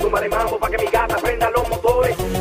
Tomaré mambo para que mi gata prenda los motores.